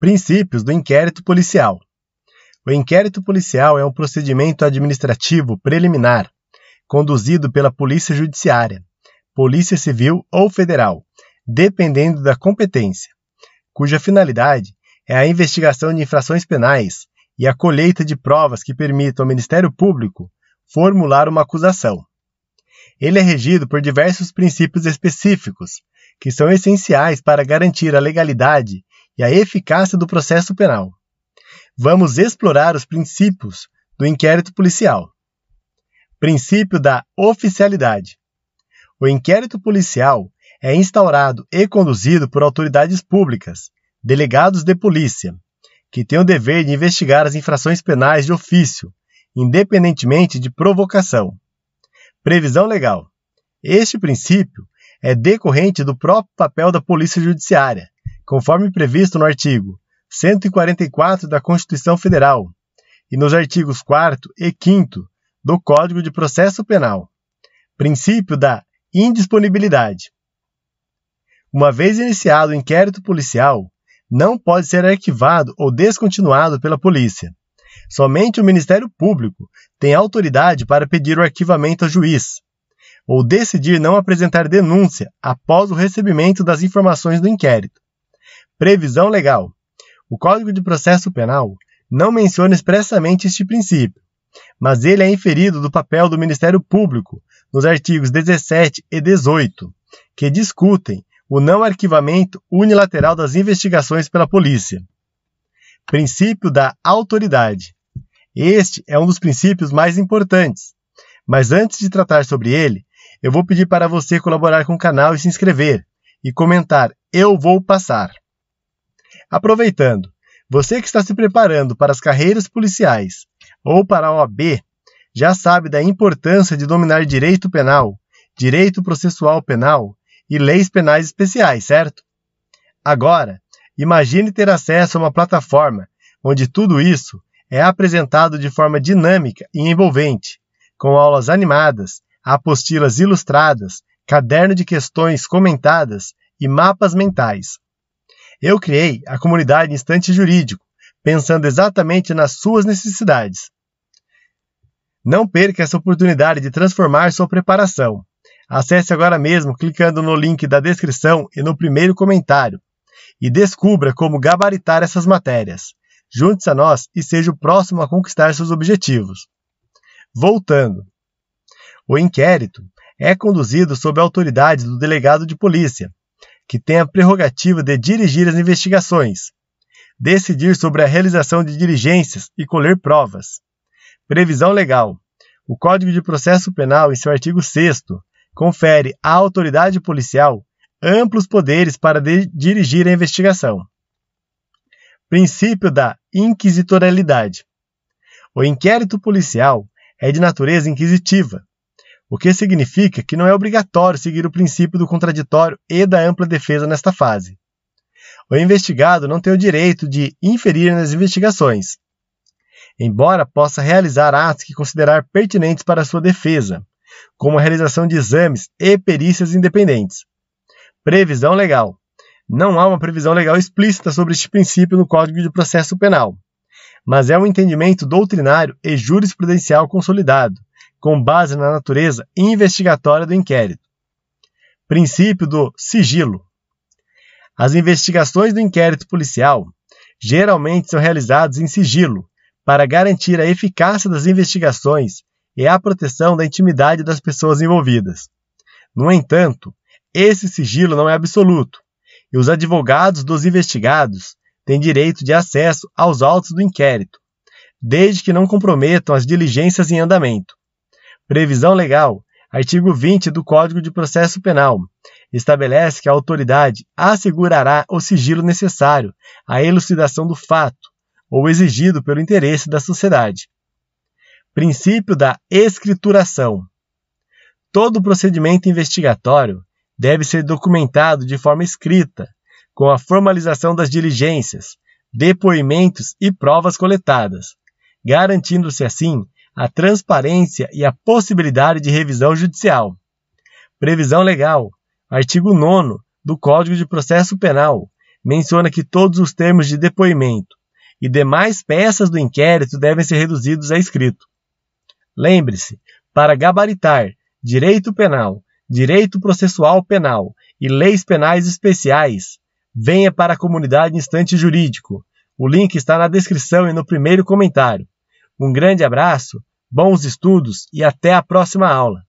Princípios do inquérito policial. O inquérito policial é um procedimento administrativo preliminar, conduzido pela Polícia Judiciária, Polícia Civil ou Federal, dependendo da competência, cuja finalidade é a investigação de infrações penais e a colheita de provas que permitam ao Ministério Público formular uma acusação. Ele é regido por diversos princípios específicos, que são essenciais para garantir a legalidade e a eficácia do processo penal. Vamos explorar os princípios do inquérito policial. Princípio da oficialidade. O inquérito policial é instaurado e conduzido por autoridades públicas, delegados de polícia, que têm o dever de investigar as infrações penais de ofício, independentemente de provocação. Previsão legal. Este princípio é decorrente do próprio papel da Polícia Judiciária, conforme previsto no artigo 144 da Constituição Federal e nos artigos 4 e 5 do Código de Processo Penal. Princípio da indisponibilidade. Uma vez iniciado o inquérito policial, não pode ser arquivado ou descontinuado pela polícia. Somente o Ministério Público tem autoridade para pedir o arquivamento ao juiz, ou decidir não apresentar denúncia após o recebimento das informações do inquérito. Previsão legal. O Código de Processo Penal não menciona expressamente este princípio, mas ele é inferido do papel do Ministério Público nos artigos 17 e 18, que discutem o não arquivamento unilateral das investigações pela polícia. Princípio da autoridade. Este é um dos princípios mais importantes. Mas antes de tratar sobre ele, eu vou pedir para você colaborar com o canal e se inscrever e comentar Eu vou passar. Aproveitando, você que está se preparando para as carreiras policiais ou para a OAB, já sabe da importância de dominar direito penal, direito processual penal e leis penais especiais, certo? Agora, imagine ter acesso a uma plataforma onde tudo isso é apresentado de forma dinâmica e envolvente, com aulas animadas, apostilas ilustradas, caderno de questões comentadas e mapas mentais. Eu criei a comunidade Instante Jurídico, pensando exatamente nas suas necessidades. Não perca essa oportunidade de transformar sua preparação. Acesse agora mesmo clicando no link da descrição e no primeiro comentário e descubra como gabaritar essas matérias. Junte-se a nós e seja o próximo a conquistar seus objetivos. Voltando. O inquérito é conduzido sob a autoridade do delegado de polícia, que tem a prerrogativa de dirigir as investigações, decidir sobre a realização de diligências e colher provas. Previsão legal. O Código de Processo Penal, em seu artigo 6, confere à autoridade policial amplos poderes para dirigir a investigação. Princípio da inquisitorialidade. O inquérito policial é de natureza inquisitiva, o que significa que não é obrigatório seguir o princípio do contraditório e da ampla defesa nesta fase. O investigado não tem o direito de inferir nas investigações, embora possa realizar atos que considerar pertinentes para sua defesa, como a realização de exames e perícias independentes. Previsão legal. Não há uma previsão legal explícita sobre este princípio no Código de Processo Penal, mas é um entendimento doutrinário e jurisprudencial consolidado, com base na natureza investigatória do inquérito. Princípio do sigilo. As investigações do inquérito policial geralmente são realizadas em sigilo para garantir a eficácia das investigações e a proteção da intimidade das pessoas envolvidas. No entanto, esse sigilo não é absoluto, e os advogados dos investigados têm direito de acesso aos autos do inquérito, desde que não comprometam as diligências em andamento. Previsão legal. Artigo 20 do Código de Processo Penal estabelece que a autoridade assegurará o sigilo necessário à elucidação do fato ou exigido pelo interesse da sociedade. Princípio da escrituração. Todo procedimento investigatório deve ser documentado de forma escrita, com a formalização das diligências, depoimentos e provas coletadas, garantindo-se assim a transparência e a possibilidade de revisão judicial. Previsão legal. Artigo 9 do Código de Processo Penal menciona que todos os termos de depoimento e demais peças do inquérito devem ser reduzidos a escrito. Lembre-se, para gabaritar direito penal, direito processual penal e leis penais especiais, venha para a comunidade Instante Jurídico. O link está na descrição e no primeiro comentário. Um grande abraço, bons estudos e até a próxima aula!